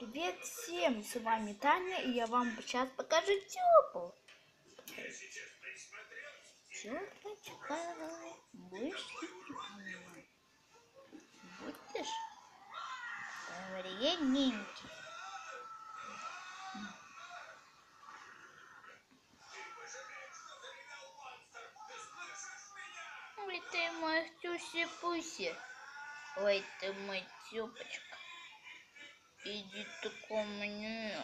Привет всем, с вами Таня, и я вам сейчас покажу тёпу. Тёпочка, будешь Будешь? Вредненький. Ой, ты мой тюси-пуси. Ой, ты мой тёпочка. Иди ты ко мне.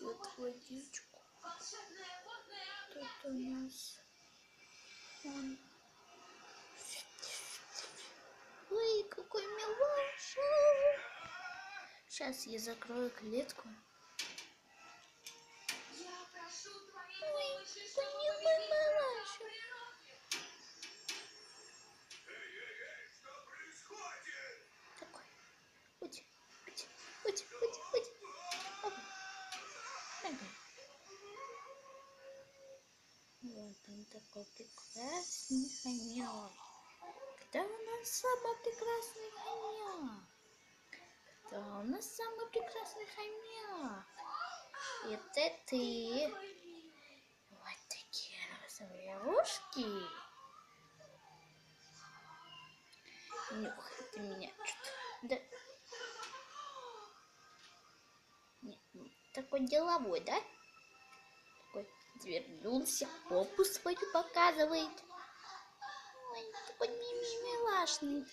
Вот водичку. Тут у нас он. Ой, какой милаша. Сейчас я закрою клетку. Ой, он такой прекрасный хомяк. Кто у нас самый прекрасный хомяк? Кто у нас самый прекрасный хомяк? Это ты. Вот такие розовые ушки. Нюхай ты меня что-то. Да. Нет, такой деловой, да? Вернулся, попу свою показывает. Ой, такой милашный.